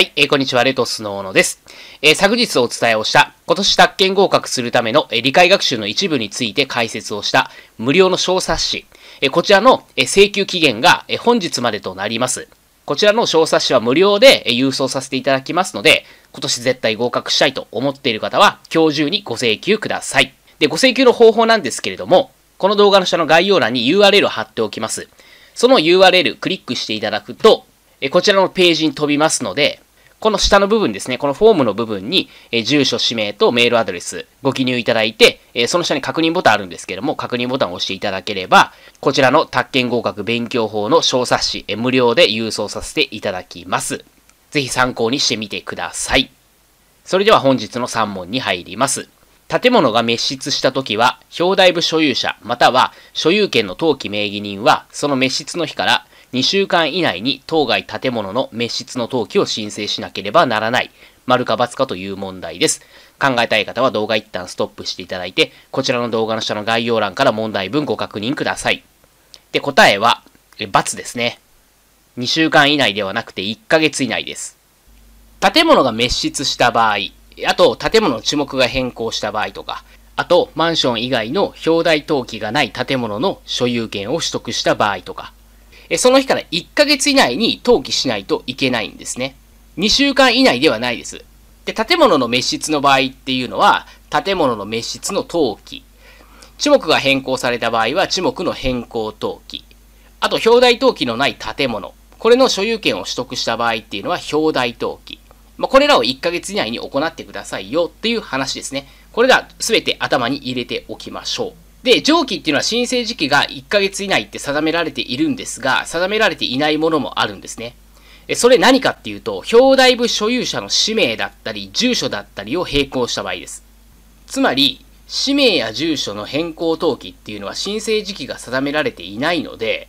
はい、えーこんにちは、レトスの小野です。えー昨日お伝えをした、今年宅建合格するための、えー理解学習の一部について解説をした無料の小冊子、えーこちらの、えー請求期限が、えー本日までとなります。こちらの小冊子は無料でえー郵送させていただきますので、今年絶対合格したいと思っている方は、今日中にご請求ください。で、ご請求の方法なんですけれども、この動画の下の概要欄に URL を貼っておきます。その URL クリックしていただくと、えこちらのページに飛びますので、この下の部分ですね、このフォームの部分に、え住所、氏名とメールアドレスご記入いただいて、えその下に確認ボタンあるんですけども、確認ボタンを押していただければ、こちらの宅建合格勉強法の小冊子、え無料で郵送させていただきます。ぜひ参考にしてみてください。それでは本日の3問に入ります。建物が滅失したときは、表題部所有者、または所有権の登記名義人は、その滅失の日から2週間以内に当該建物の滅失の登記を申請しなければならない。丸か×かという問題です。考えたい方は動画一旦ストップしていただいて、こちらの動画の下の概要欄から問題文ご確認ください。で、答えは、え×ですね。2週間以内ではなくて1ヶ月以内です。建物が滅失した場合、あと建物の地目が変更した場合とか、あとマンション以外の表題登記がない建物の所有権を取得した場合とか、その日から1ヶ月以内に登記しないといけないんですね。2週間以内ではないです。で、建物の滅失の場合っていうのは、建物の滅失の登記。地目が変更された場合は、地目の変更登記。あと、表題登記のない建物。これの所有権を取得した場合っていうのは、表題登記。まあ、これらを1ヶ月以内に行ってくださいよっていう話ですね。これら全て頭に入れておきましょう。で、上記っていうのは申請時期が1ヶ月以内って定められているんですが、定められていないものもあるんですね。それ何かっていうと、表題部所有者の氏名だったり、住所だったりを並行した場合です。つまり、氏名や住所の変更登記っていうのは申請時期が定められていないので、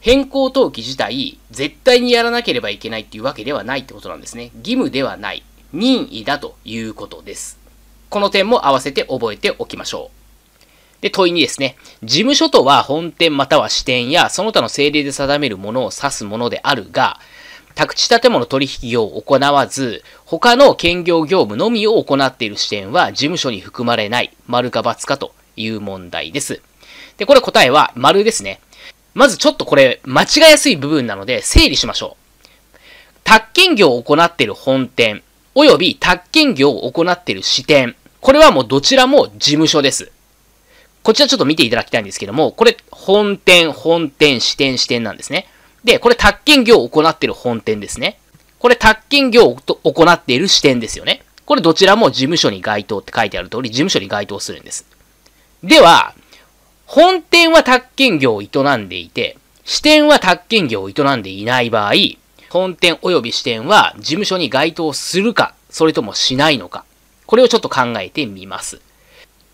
変更登記自体、絶対にやらなければいけないっていうわけではないってことなんですね。義務ではない。任意だということです。この点も合わせて覚えておきましょう。で、問いにですね、事務所とは本店または支店やその他の政令で定めるものを指すものであるが、宅地建物取引業を行わず、他の兼業業務のみを行っている支店は事務所に含まれない、丸か×かという問題です。で、これ答えは丸ですね。まずちょっとこれ間違いやすい部分なので整理しましょう。宅建業を行っている本店、および宅建業を行っている支店。これはもうどちらも事務所です。こちらちょっと見ていただきたいんですけども、これ本店、本店、支店、支店なんですね。で、これ宅建業を行っている本店ですね。これ宅建業を行っている支店ですよね。これどちらも事務所に該当って書いてある通り、事務所に該当するんです。では、本店は宅建業を営んでいて、支店は宅建業を営んでいない場合、本店及び支店は事務所に該当するか、それともしないのか。これをちょっと考えてみます。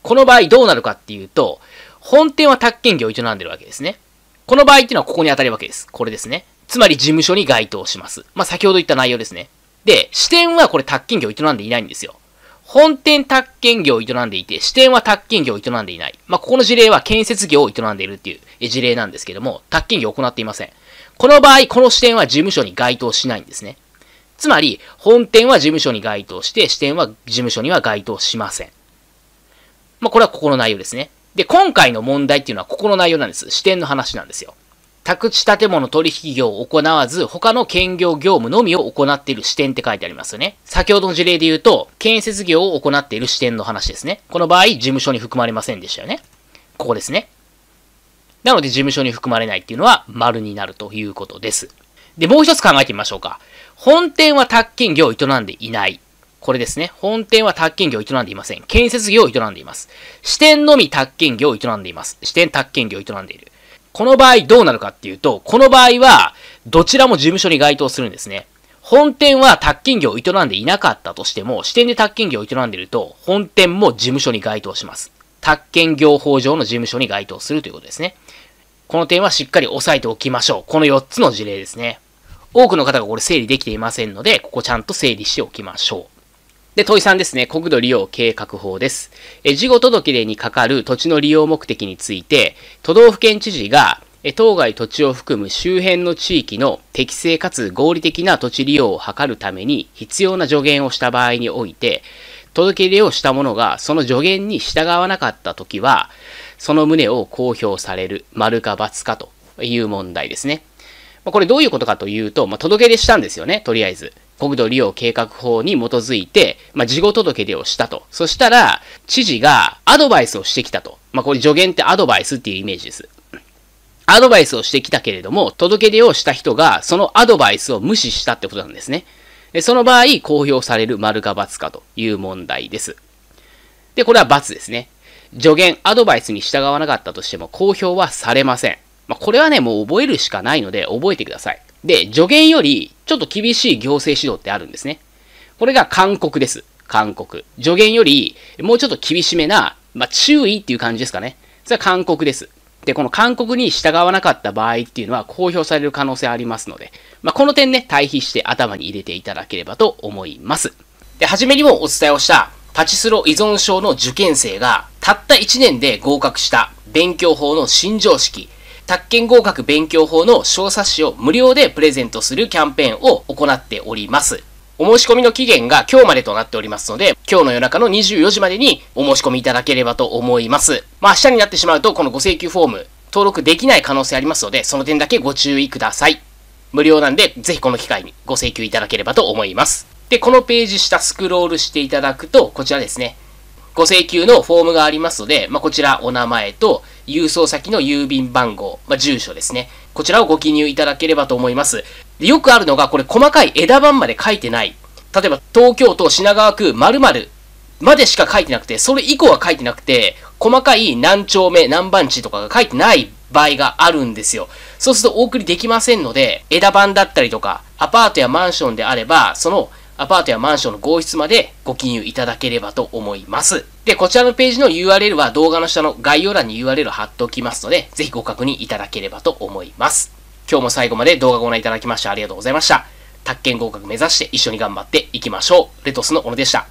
この場合どうなるかっていうと、本店は宅建業を営んでるわけですね。この場合っていうのはここに当たるわけです。これですね。つまり事務所に該当します。まあ、先ほど言った内容ですね。で、支店はこれ宅建業を営んでいないんですよ。本店宅建業を営んでいて、支店は宅建業を営んでいない。まあ、ここの事例は建設業を営んでいるっていう事例なんですけども、宅建業を行っていません。この場合、この支店は事務所に該当しないんですね。つまり、本店は事務所に該当して、支店は事務所には該当しません。まあ、これはここの内容ですね。で、今回の問題っていうのはここの内容なんです。支店の話なんですよ。宅地建物取引業を行わず、他の兼業業務のみを行っている支店って書いてありますよね。先ほどの事例で言うと、建設業を行っている支店の話ですね。この場合、事務所に含まれませんでしたよね。ここですね。なので、事務所に含まれないっていうのは、丸になるということです。で、もう一つ考えてみましょうか。本店は宅建業を営んでいない。これですね。本店は宅建業を営んでいません。建設業を営んでいます。支店のみ宅建業を営んでいます。支店宅建業を営んでいる。この場合どうなるかっていうと、この場合は、どちらも事務所に該当するんですね。本店は宅建業を営んでいなかったとしても、支店で宅建業を営んでいると、本店も事務所に該当します。宅建業法上の事務所に該当するということですね。この点はしっかり押さえておきましょう。この4つの事例ですね。多くの方がこれ整理できていませんので、ここちゃんと整理しておきましょう。で、問い3ですね。国土利用計画法です。え、事後届出にかかる土地の利用目的について、都道府県知事がえ当該土地を含む周辺の地域の適正かつ合理的な土地利用を図るために必要な助言をした場合において、届け出をした者がその助言に従わなかったときは、その旨を公表される、丸か×かという問題ですね。これどういうことかというと、まあ、届け出したんですよね、とりあえず。国土利用計画法に基づいて、まあ、事後届出をしたと。そしたら、知事がアドバイスをしてきたと。まあ、これ助言ってアドバイスっていうイメージです。アドバイスをしてきたけれども、届け出をした人がそのアドバイスを無視したってことなんですね。でその場合、公表される丸か×かという問題です。で、これは×ですね。助言、アドバイスに従わなかったとしても公表はされません。まあ、これはね、もう覚えるしかないので覚えてください。で、助言よりちょっと厳しい行政指導ってあるんですね。これが勧告です。勧告。助言よりもうちょっと厳しめな、まあ、注意っていう感じですかね。それは勧告です。で、この勧告に従わなかった場合っていうのは公表される可能性ありますので、まあ、この点ね、対比して頭に入れていただければと思います。で、はじめにもお伝えをしたパチスロ依存症の受験生がたった1年で合格した勉強法の新常識、宅建合格勉強法の小冊子を無料でプレゼントするキャンペーンを行っております。お申し込みの期限が今日までとなっておりますので、今日の夜中の24時までにお申し込みいただければと思います。まあ明日になってしまうと、このご請求フォーム、登録できない可能性ありますので、その点だけご注意ください。無料なんで、ぜひこの機会にご請求いただければと思います。で、このページ下スクロールしていただくと、こちらですね。ご請求のフォームがありますので、まあ、こちらお名前と郵送先の郵便番号、まあ、住所ですね。こちらをご記入いただければと思います。よくあるのが、これ細かい枝番まで書いてない例えば東京都品川区〇〇までしか書いてなくて、それ以降は書いてなくて、細かい何丁目何番地とかが書いてない場合があるんですよ。そうするとお送りできませんので、枝番だったりとか、アパートやマンションであれば、そのアパートやマンションの合室までご記入いただければと思います。で、こちらのページの URL は動画の下の概要欄に URL を貼っておきますので、ぜひご確認いただければと思います。今日も最後まで動画ご覧いただきましてありがとうございました。宅建合格目指して一緒に頑張っていきましょう。レトスの小野でした。